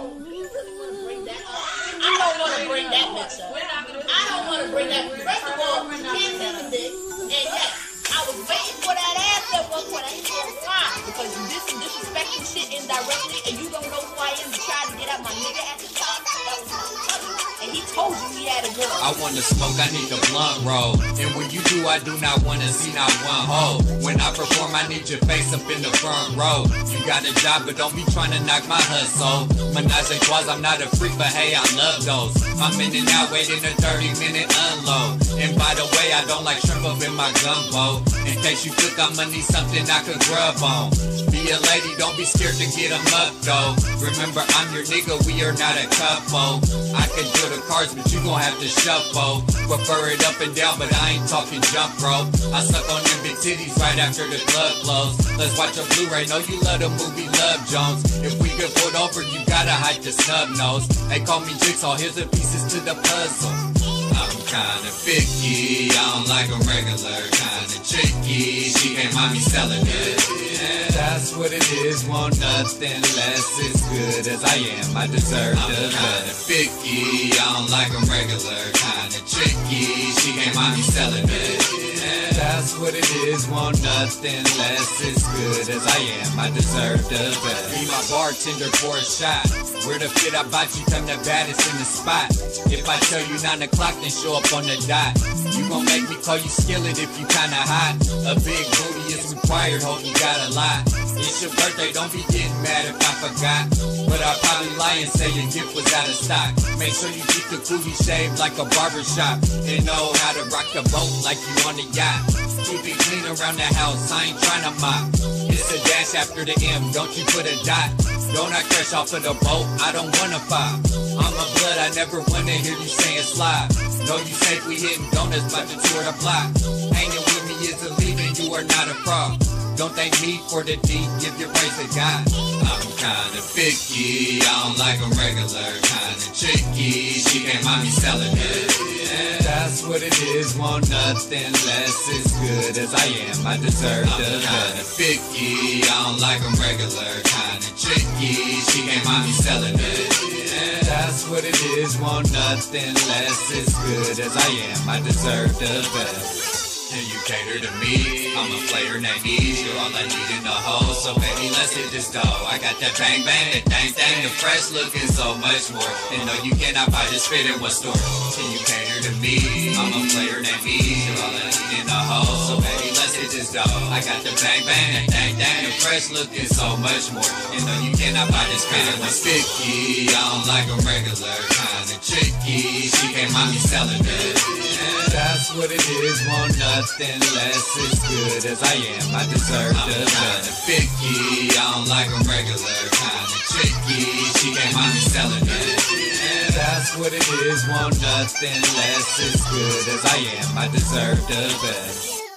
I don't want to bring that mess up. I don't want to bring that. First of all, the dick. And yes, I was waiting for that ass at one point. I didn't know why. Because you did some disrespectful shit indirectly, and you don't know who I am. to try to get at my nigga the told you he had a girl. I wanna smoke, I need the blunt roll. And when you do, I do not wanna see not one hoe. When I perform, I need your face up in the front row. You got a job, but don't be trying to knock my hustle. Menage a trois, I'm not a freak, but hey, I love those. I'm in and out, waiting a 30 minute unload. And by the way, I don't like shrimp up in my gumbo. In case you cook, I'ma need something I could grub on. Be a lady, don't be scared to get 'em up though. Remember, I'm your nigga, we are not a couple. I can do the cards, but you gon' have to shuffle. Prefer it up and down, but I ain't talking jump rope. I suck on them big titties right after the club close. Let's watch a Blu-ray. Know you love the movie Love Jones. If we get pulled over, you gotta hide your snub nose. They call me Jigsaw. Here's the pieces to the puzzle. Kinda picky, I don't like a regular kinda tricky. She can't mind me selling it. Yeah, that's what it is. Want nothing less as good as I am. I deserve I'm the kinda picky, I don't like a regular kinda tricky. She can't mind me selling it. That's what it is. Want nothing less as good as I am. I deserve the best. Be my bartender for a shot. Where the fit I bought you, come the baddest in the spot. If I tell you nine o'clock, then show up on the dot. You gon' make me call you skillet if you kinda hot. A big booty is required, hope you got a lot. It's your birthday, don't be getting mad if I forgot. But I'll probably lie and say your gift was out of stock. Make sure you keep the coolie shaved like a barber shop. And know how to rock the boat like you on a yacht. Keep it clean around the house, I ain't tryna mop. It's a dash after the M, don't you put a dot. Don't I crash off of the boat, I don't wanna pop. I'm a blood, I never wanna hear you saying slide. Know you safely hitting donuts, about to tour the block. Hanging Don't thank me for the D, give your praise to God. I'm kinda picky, I don't like a regular, kinda tricky. She can't mind me selling it. That's what it is, want nothing less as good as I am. I deserve I'm the kinda picky, I don't like a regular, kinda tricky. She can't mind me selling it. That's what it is, want nothing less as good as I am. I deserve the best. Cater to me. I'm a player Eaze. You're all I need in a hole. So baby, let's hit this dough. I got that bang bang, that dang dang. The fresh looking so much more. And no, you cannot buy this fit in one store. Can you cater to me? I'm a player Eaze. You're all I need in a hole. So baby, let's hit this dough. I got the bang bang, that dang dang. The fresh looking so much more. And no, you cannot buy this fit in one sticky. I don't like a regular kinda tricky. She can't mind me selling it. That's what it is. Want nothing less as good as I am. I deserve I'm the kinda picky. I don't like a regular kinda tricky. She can't mind me selling it. That's what it is. Want nothing less as good as I am. I deserve the best.